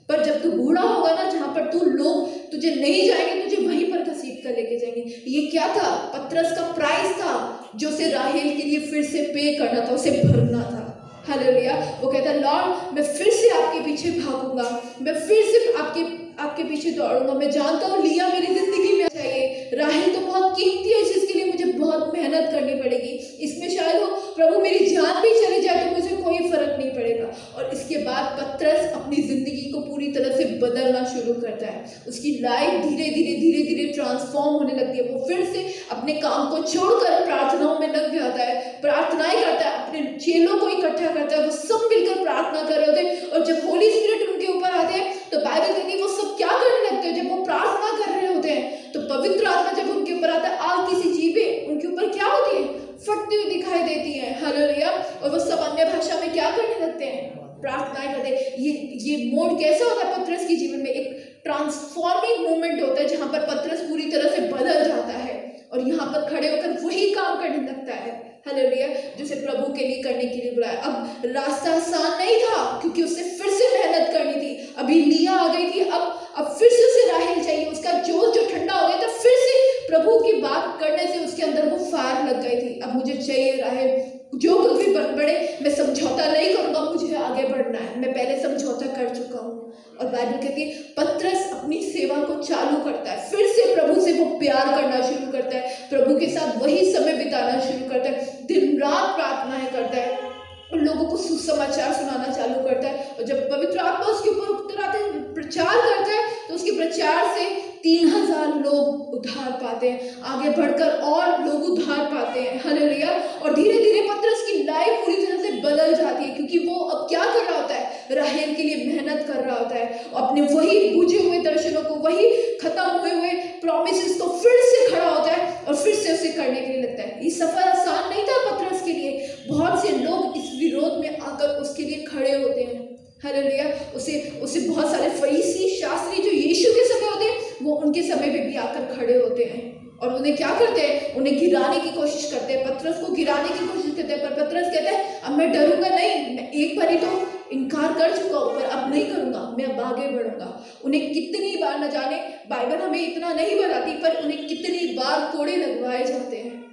पर जब तू बूढ़ा होगा ना, जहाँ पर तू लोग तुझे नहीं जाएँगे, तुझे वहीं पर घसीट कर लेके जाएँगे। ये क्या था? पत्रस का प्राइस था, जो उसे राहेल के लिए फिर से पे करना था, उसे भरना था। हालेलुया। वो कहता, लॉर्ड, मैं फिर से आपके पीछे भागूँगा। मैं फिर से आपके आपके पीछे दौड़ूँगा। मैं जानता हूँ, लिया मेरी ज़िंदगी में चाहिए राहिल तो बहुत कीमती है, जिसके लिए मुझे बहुत मेहनत करनी पड़ेगी। इसमें शायद हो प्रभु मेरी जान भी चली जाए तो मुझे कोई फ़र्क नहीं पड़ेगा। और इसके बाद पत्रस अपनी ज़िंदगी को पूरी तरह से बदलना शुरू करता है। उसकी लाइफ धीरे धीरे धीरे धीरे ट्रांसफॉर्म होने लगती है। वो फिर से अपने काम को छोड़कर प्रार्थनाओं में लग जाता है। प्रार्थनाएँ करता है, अपने चेलों को इकट्ठा करता है। वो सब मिलकर प्रार्थना कर रहे होते हैं। और जब होली स्पिरिट उनके ऊपर आते हैं तो बाइबल कहती है, वो सब क्या करने लगते हैं? जब वो प्रार्थना कर रहे होते हैं तो पवित्र आत्मा जब उनके ऊपर आता है, आग किसी जीवे उनके ऊपर क्या होती है? फटती हुई दिखाई देती है। हालेलुया। और वो सब अन्य भाषा में क्या करने लगते हैं? प्रार्थनाएँ करते हैं। ये ये मोड कैसा होता है पत्रस के जीवन में? एक ट्रांसफॉर्मिंग मूवमेंट होता है जहाँ पर पत्रस पूरी तरह से बदल जाता है और यहाँ पर खड़े होकर वही काम करने लगता है। हालेलुया। जिसे प्रभु के लिए करने के लिए बुलाया। अब रास्ता आसान नहीं था क्योंकि उसे फिर से मेहनत करनी थी। अभी लिया आ गई थी। अब अब फिर से उसे राहेल चाहिए। उसका जोश जो ठंडा हो गया था, फिर से प्रभु की बात करने से उसके अंदर वो फायर लग गई थी। अब मुझे चाहिए राहेल जो कुछ भी बढ़े मैं समझौता नहीं करूँगा, मुझे आगे बढ़ना है। मैं पहले समझौता कर चुका हूँ। और बाइबल कहती है, पत्रस अपनी सेवा को चालू करता है। फिर से प्रभु से वो प्यार करना शुरू करता है। प्रभु के साथ वही समय बिताना शुरू करता है। दिन रात प्रार्थनाएँ करता है। और लोगों को सुसमाचार सुनाना चालू करता है। और जब पवित्र आत्मा उसके ऊपर उतर आते प्रचार करता है तो उसके प्रचार से तीन हज़ार लोग उधार पाते हैं। आगे बढ़कर और लोग उधार पाते हैं। हालेलुया। और धीरे धीरे पत्रस की लाइफ पूरी तरह से बदल जाती है, क्योंकि वो अब क्या कर रहा होता है? राहेल के लिए मेहनत कर रहा होता है। अपने वही बुझे हुए दर्शनों को, वही खत्म हुए हुए प्रोमिस को फिर से खड़ा होता है और फिर से उसे करने के लिए लगता है। ये सफ़र आसान नहीं था पत्रस के लिए। बहुत से लोग इस विरोध में आकर उसके लिए खड़े होते हैं। हालेलुया उसे उसे बहुत सारे फरीसी शास्त्री जो यीशु के समय होते हैं, वो उनके समय पे भी आकर खड़े होते हैं। और उन्हें क्या करते हैं? उन्हें गिराने की कोशिश करते हैं। पत्रस को गिराने की कोशिश करते हैं। पर पत्रस कहते हैं, अब मैं डरूँगा नहीं। मैं एक बार ही तो इनकार कर चुका हूँ, पर अब नहीं करूँगा। मैं अब आगे बढ़ूँगा। उन्हें कितनी बार न जाने, बाइबल हमें इतना नहीं बताती, पर उन्हें कितनी बार कोड़े लगवाए जाते हैं।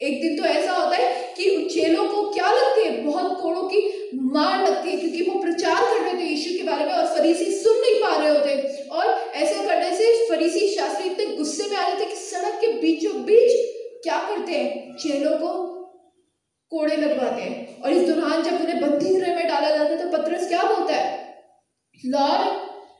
एक दिन तो ऐसा होता है कि चेलों को क्या लगती है? बहुत कोड़ों की मार लगती है, क्योंकि वो प्रचार कर रहे थे यीशु के बारे में और फरीसी सुन नहीं पा रहे होते। और ऐसे करने से फरीसी शास्त्री इतने गुस्से में आ जाते कि सड़क के बीचों बीच क्या करते हैं? चेलों को कोड़े लगवाते हैं। और इस दौरान जब उन्हें बंदी गृह में डाला जाता है तो पत्रस क्या बोलता है? लॉर्ड,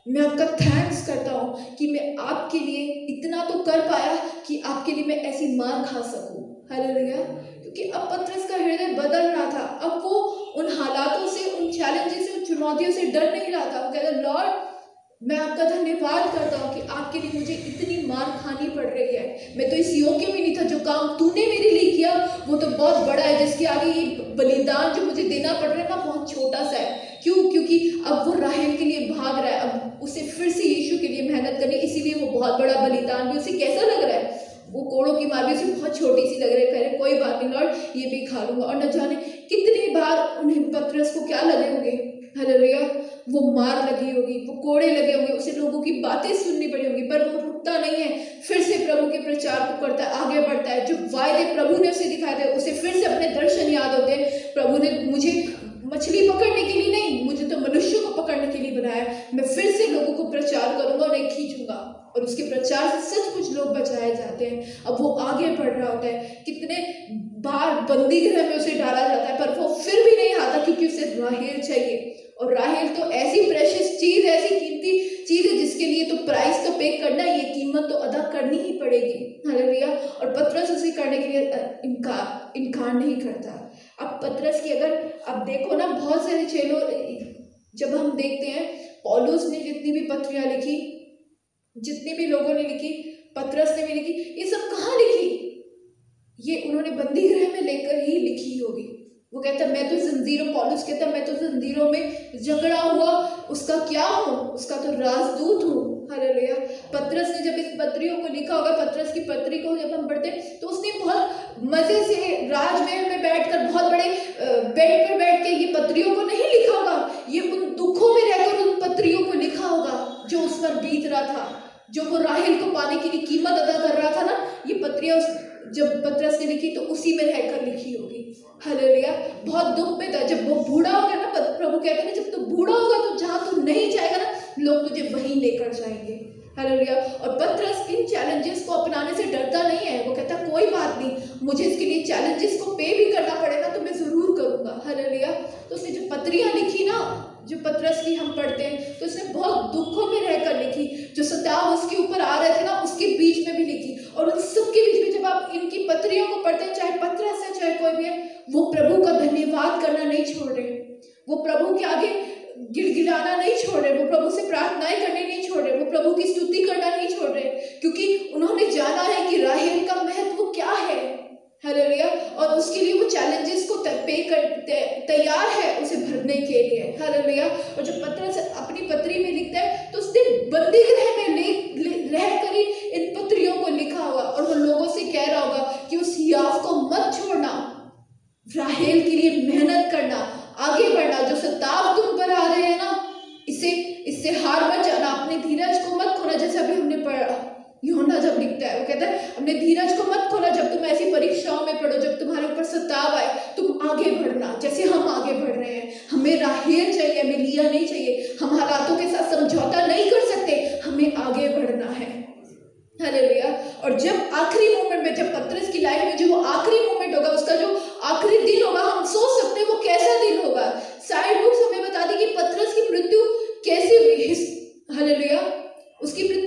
मैं आपका थैंक्स करता हूँ कि मैं आपके लिए इतना तो कर पाया कि आपके लिए मैं ऐसी मार खा सकूँ। हालेलुया क्योंकि अब पत्रस का हृदय बदल रहा था। अब वो उन हालातों से, उन चैलेंजेस से, उन चुनौतियों से डर नहीं रहा था। वो कहता, लॉर्ड, मैं आपका धन्यवाद करता हूँ कि आपके लिए मुझे इतनी मार खानी पड़ रही है। मैं तो इस योग्य भी नहीं था। जो काम तूने मेरे लिए किया, वो तो बहुत बड़ा है। जिसके आगे ये बलिदान जो मुझे देना पड़ रहा है ना, बहुत छोटा सा है। क्यों? क्योंकि अब वो राहेल के लिए भाग रहा है। अब उसे फिर से यीशु के लिए मेहनत करनी इसीलिए वो बहुत बड़ा बलिदान भी उसे कैसा लग रहा है? वो कोड़ों की मार भी उसे बहुत छोटी सी लग रही है रहे, कोई बात नहीं, लॉर्ड, ये भी खा लूँगा। और न जाने कितनी बार उन्हें पत्रस को क्या लगे होंगे। हालेलुया, वो मार लगी होगी, वो कोड़े लगे होंगे, उसे लोगों की बातें सुननी पड़ी होंगी, पर वो रुकता नहीं है, फिर से प्रभु के प्रचार को करता है, आगे बढ़ता है। जो वायदे प्रभु ने उसे दिखाए थे, उसे फिर से अपने दर्शन याद होते हैं। प्रभु ने मुझे मछली पकड़ने के लिए नहीं, मुझे तो मनुष्यों को पकड़ने के लिए बनाया मैं फिर से प्रचार करूँगा और एक खींचूँगा। और उसके प्रचार से सच कुछ लोग बचाए जाते हैं। अब वो आगे बढ़ रहा होता है। कितने बार बंदी गृह में उसे डाला जाता है, पर वो फिर भी नहीं आता क्योंकि उसे राहेल चाहिए। और राहेल तो ऐसी प्रेशियस चीज़, ऐसी कीमती चीज़ है जिसके लिए तो प्राइस तो पे करना ये कीमत तो अदा करनी ही पड़ेगी। हालेलुया और पत्रस उसे करने के लिए इनकार इनकार नहीं करता। अब पत्रस की अगर, अब देखो ना, बहुत सारे चेलो, जब हम देखते हैं पॉलुस ने जितनी भी पत्रियाँ लिखी, जितनी भी लोगों ने लिखी, पत्रस ने भी लिखी, ये सब कहाँ लिखी? ये उन्होंने बंदी गृह में लेकर ही लिखी होगी। वो कहता मैं तो जंजीरों पॉलिस कहता मैं तो जंजीरों में झगड़ा हुआ, उसका क्या हूँ? उसका तो राजदूत हूँ। हालेलुया। पत्रस ने जब इस पत्रियों को लिखा होगा, पत्रस की पत्री को जब हम पढ़ते तो उसने बहुत मज़े से राजमहल में बैठकर, बहुत बड़े बेड पर बैठ के ये पत्रियों को नहीं लिखा होगा, ये उन दुखों में रहकर उन पत्रियों को लिखा होगा, जो उस पर बीत रहा था, जो वो राहिल को पाने के लिए कीमत अदा कर रहा था ना, ये पत्रियाँ जब पत्रस ने लिखी तो उसी में रहकर लिखी होगी। हालेलुया। बहुत दुख में था। जब वो बूढ़ा होगा ना प्रभु कहते हैं जब तू बूढ़ा होगा तो जहाँ तू नहीं जाएगा ना, लोग तुझे वहीं लेकर जाएँगे। हालेलुया। और पत्रस इन चैलेंजेस को अपनाने से डरता नहीं है। वो कहता, कोई बात नहीं। मुझे इसके लिए चैलेंजेस को पे भी करना पड़ेगा तो मैं ज़रूर करूँगा। हालेलुया। तो उसने जो पत्रियाँ लिखी ना, जो पत्रस की हम पढ़ते हैं तो उसने बहुत दुखों में रहकर लिखी। जो सताव उसके ऊपर आ रहे थे ना, उसके बीच में भी लिखी। और उन सबके बीच में जब आप इनकी पत्रियों को पढ़ते हैं चाहे पत्रस है चाहे कोई भी है वो प्रभु का धन्यवाद करना नहीं छोड़ रहे वो प्रभु के आगे गिड़गिड़ाना नहीं छोड़ रहे वो प्रभु से प्रार्थनाएँ करनी नहीं छोड़ रहे वो प्रभु की स्तुति करना नहीं छोड़ रहे क्योंकि उन्होंने जाना है कि राहेल का महत्व क्या है। हालेलुया। और उसके लिए वो चैलेंजेस को पे कर तैयार है उसे भरने के लिए। हालेलुया। और जब पत्र अपनी पत्री में लिखता है तो उसने बंदी गृह में ले, ले रह कर इन पत्रियों को लिखा होगा और वो लोगों से कह रहा होगा कि उस याफ को मत छोड़ना। राहेल के लिए मेहनत करना, आगे बढ़ना, जो सताव तुम पर आ रहे हैं ना, इसे, इससे हार मत जाना, अपने धीरज को मत खोना, जैसे अभी हमने पढ़ा। योना जब लिखता है, वो कहता है, अपने धीरज को मत खोना, जब तुम ऐसी परीक्षाओं में पढ़ो, जब तुम्हारे ऊपर सताव आए, तुम आगे बढ़ना, जैसे हम आगे बढ़ रहे हैं। हमें राहेल चाहिए, हमें लिया नहीं चाहिए, हम हालातों के साथ समझौता नहीं कर सकते, हमें आगे बढ़ना है। हालेलुया और जब आखिरी मोमेंट में, जब पत्रस की लाइफ में जो वो आखिरी मोमेंट होगा, उसका जो आखिरी दिन होगा, हम सोच सकते हैं, वो कैसा दिन होगा? साइड बुक्स हमें बता दी कि पत्रस की मृत्यु कैसी हुई? हालेलुया उसकी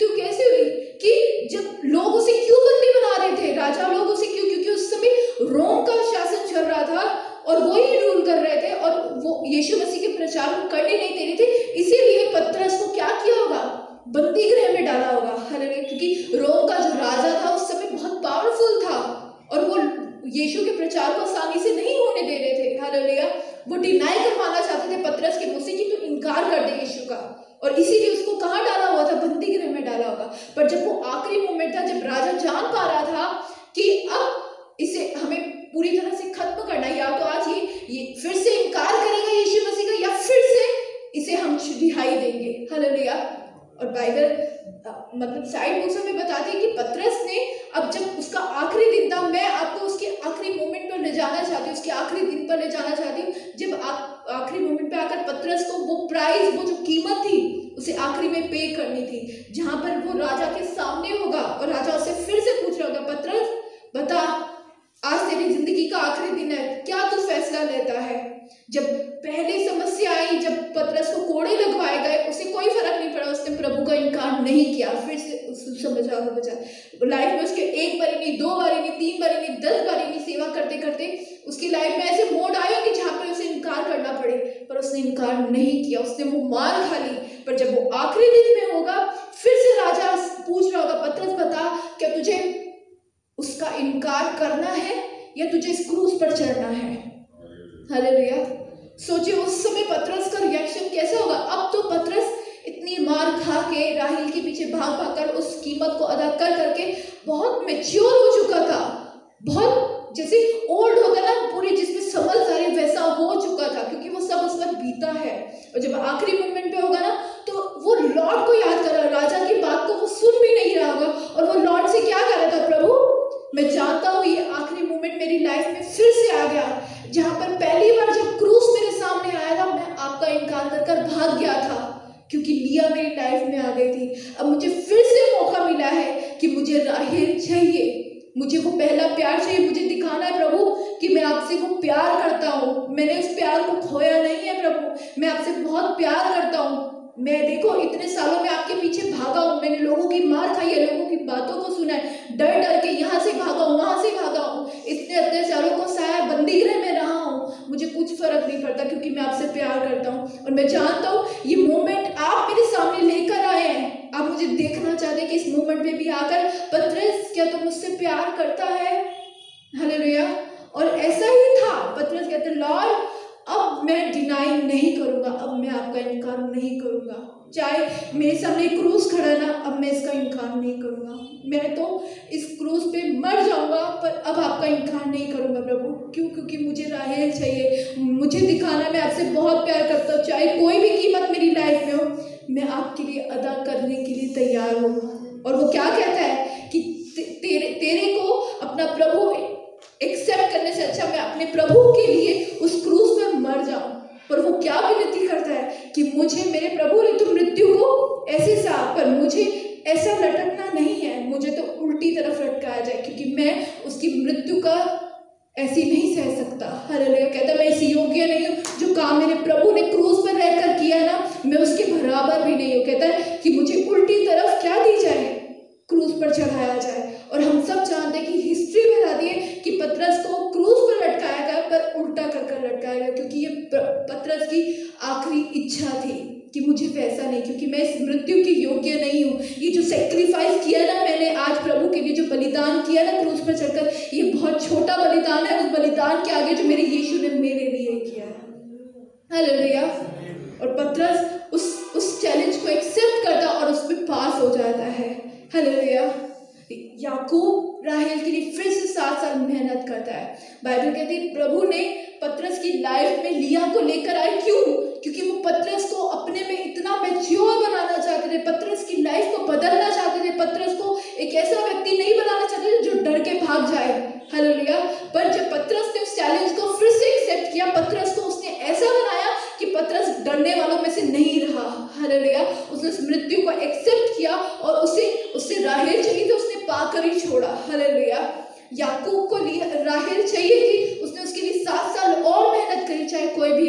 मुझे वो पहला प्यार चाहिए, मुझे दिखाना है प्रभु कि मैं आपसे वो प्यार करता हूँ। मैंने उस प्यार को खोया नहीं है प्रभु। मैं आपसे बहुत प्यार करता हूँ। मैं देखो, इतने सालों में आपके पीछे भागा हूँ। मैंने लोगों की मार खाई है, लोगों की बातों को सुना है। डर डर के यहाँ से भागा हूँ, वहाँ से भागा हूँ। इतने अत्याचारों को साया बंदी गृह में रहा हूँ। मुझे कुछ फ़र्क नहीं पड़ता क्योंकि मैं आपसे प्यार करता हूँ। और मैं जानता हूँ, ये मोमेंट आप मेरे सामने लेकर आए हैं। आप मुझे देखना चाहते हैं कि इस मोमेंट में भी आकर पत्रस, क्या तुम मुझसे प्यार करता है? हालेलुया। और ऐसा ही था, पत्रस कहते लॉर्ड अब मैं डिनाई नहीं करूँगा, अब मैं आपका इनकार नहीं करूँगा। चाहे मेरे सामने क्रूज खड़ा ना, अब मैं इसका इनकार नहीं करूँगा। मैं तो इस क्रूज पे मर जाऊँगा, पर अब आपका इनकार नहीं करूँगा प्रभु। क्यों? क्योंकि मुझे राहेल चाहिए। मुझे दिखाना, मैं आपसे बहुत प्यार करता हूँ। चाहे कोई भी कीमत मेरी लाइफ में हो, मैं आपके लिए अदा करने के लिए तैयार हूँ। और वो क्या कहता है कि तेरे तेरे को अपना प्रभु एक्सेप्ट करने से अच्छा मैं अपने प्रभु के लिए उस क्रूज पर मर जाऊँ। पर वो क्या विनती करता है कि मुझे मेरे प्रभु ने तो मृत्यु को ऐसे सा पर मुझे ऐसा लटकना नहीं है, मुझे तो उल्टी तरफ़ लटकाया जाए, क्योंकि मैं उसकी मृत्यु का ऐसी नहीं सह सकता। हर कहता मैं इसी योग्य नहीं हूँ। जो काम मेरे प्रभु ने क्रूज पर रहकर किया ना, मैं उसके बराबर भी नहीं हूँ। कहता है कि मुझे उल्टी तरफ़ क्या दी जाए? क्रूज पर चढ़ाया जाए और हम सब जानते हैं कि हिस्ट्री बताती है कि पत्रस को क्रूज पर लटकाया गया पर उल्टा कर कर लटकाया गया क्योंकि ये पत्रस की आखिरी इच्छा थी कि मुझे क्योंकि मैं इस मृत्यु की योग्य नहीं हूँ। ये जो सेक्रीफाइस किया ना मैंने आज प्रभु के लिए जो बलिदान किया ना क्रूज पर चढ़कर, ये बहुत छोटा बलिदान है। उस बलिदान के आगे जो मेरे यीशु ने मेरे लिए किया है। हालेलुया और पत्रस उस उस चैलेंज को एक्सेप्ट करता और उस पर पास हो जाता है। हालेलुया याकूब राहेल के लिए फिर से सात साल मेहनत करता है। बाइबल कहती है, प्रभु ने पत्रस की लाइफ में लिया को लेकर आए क्यों? क्योंकि वो पत्रस को अपने में इतना मैच्योर बनाना चाहते थे, पत्रस की लाइफ को बदलना चाहते थे, पत्रस को एक ऐसा व्यक्ति नहीं बनाना चाहते थे जो डर के भाग जाए। हालेलुया पर जब पत्रस ने उस चैलेंज को फिर से एक्सेप्ट किया, पत्रस को उसने ऐसा बनाया कि पत्रस डरने वालों में से नहीं रहा। हालेलुया उसने उस मृत्यु को एक्सेप्ट किया और उसे उससे राहेल चाहिए थी, उसने पाकर ही छोड़ा। हालेलुया याकूब को लिया, राहेल चाहिए थी उसने उसके लिए सात साल और मेहनत करी चाहे कोई भी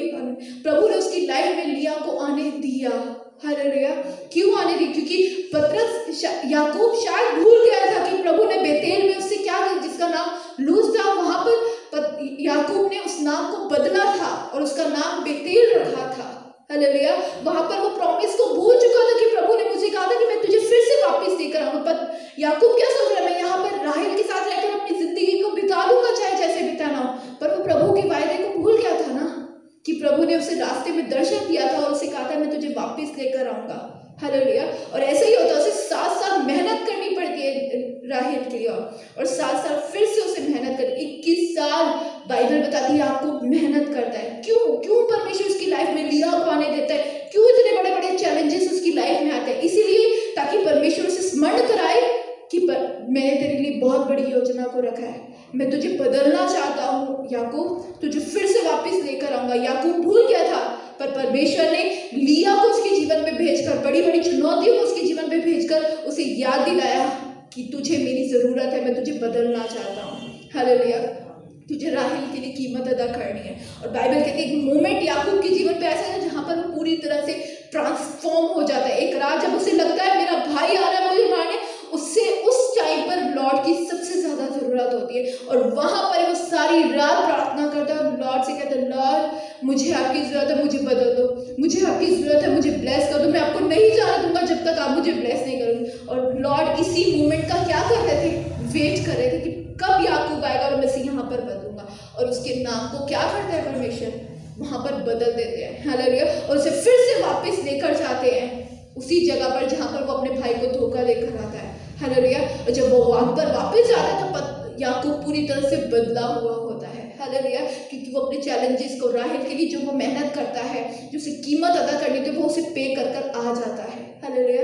प्रभु ने उसकी लाइफ में लिया को आने दिया। हालेलुया। क्यों आने दी क्योंकि पत्रस याकूब शायद भूल गया था कि प्रभु ने बेतेल में उससे क्या जिसका नाम लूज था वहाँ पर याकूब ने उस नाम को बदला था और उसका नाम बेतेल रखा था हालेलुया वहाँ पर वो प्रॉमिस को भूल चुका था कि प्रभु ने मुझे कहा था कि मैं तुझे फिर से वापस लेकर आऊँगा पर याकूब क्या सोच रहा है मैं यहाँ पर राहिल के साथ रहकर अपनी ज़िंदगी को बिता लूँगा चाहे जैसे बिताना हो पर वो प्रभु के वायदे को भूल गया था ना कि प्रभु ने उसे रास्ते में दर्शन दिया था और उसे कहा था मैं तुझे वापस लेकर आऊँगा हालेलुया और ऐसा ही होता है उसे सात साल मेहनत करनी पड़ती है राहिल के लिए और सात साल फिर से उसे मेहनत कर इक्कीस साल बाइबल बताती है आपको मेहनत करता है क्यों क्यों परमेश्वर उसकी लाइफ में लिया को आने देता है क्यों इतने बड़े बड़े चैलेंजेस उसकी लाइफ में आते हैं इसीलिए ताकि परमेश्वर उसे स्मरण कराए कि पर, मैंने तेरे लिए बहुत बड़ी योजना को रखा है मैं तुझे बदलना चाहता हूँ याकूब तुझे फिर से वापस लेकर आऊँगा याकूब भूल गया था पर परमेश्वर ने लिया को उसके जीवन में भेजकर बड़ी बड़ी चुनौतियों को उसके जीवन में भेजकर उसे याद दिलाया कि तुझे मेरी ज़रूरत है मैं तुझे बदलना चाहता हूँ हालेलुया तुझे राहिल के लिए कीमत अदा करनी है। और बाइबल कहती है एक मोमेंट याकूब के जीवन पे ऐसा है जहाँ पर वो पूरी तरह से ट्रांसफॉर्म हो जाता है। एक रात जब उसे लगता है, मेरा भाई आ रहा है, मुझे मारने, उससे उस टाइम पर लॉर्ड की सबसे ज़्यादा ज़रूरत होती है। और वहाँ पर वो सारी रात प्रार्थना करता है लॉर्ड से कहता है, लॉर्ड, मुझे आपकी ज़रूरत है, मुझे बदल दो। मुझे आपकी ज़रूरत है, मुझे ब्लेस कर दो। मैं आपको नहीं जाने दूँगा जब तक आप मुझे ब्लेस नहीं करोगे। और लॉर्ड इसी मोमेंट का क्या करते थे? वेट कर रहे थे कि कब याकूब आएगा और मैं इसे यहाँ पर बदलूँगा। और उसके नाम को क्या करता है परमेश्वर? वहाँ पर बदल देते हैं हालेलुया और उसे फिर से वापस लेकर जाते हैं। उसी जगह पर जहाँ पर वो अपने भाई को धोखा देकर आता है। हालेलुया और जब वो वहाँ पर वापस जाता है तो याकूब पूरी तरह से बदला हुआ होता है। हालेलुया क्योंकि वो अपने चैलेंजेस को, राहल के लिए जो वो मेहनत करता है, जो उसे कीमत अदा करनी थी वो उसे पे कर कर आ जाता है। हालेलुया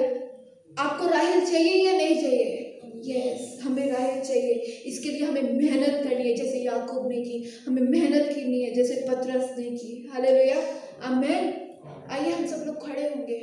आपको राहल चाहिए या नहीं चाहिए? यस हमें राय चाहिए। इसके लिए हमें मेहनत करनी है जैसे याकूब ने की। हमें मेहनत करनी है जैसे पतरस ने की। हालेलुया आमेन आइए हम सब लोग खड़े होंगे।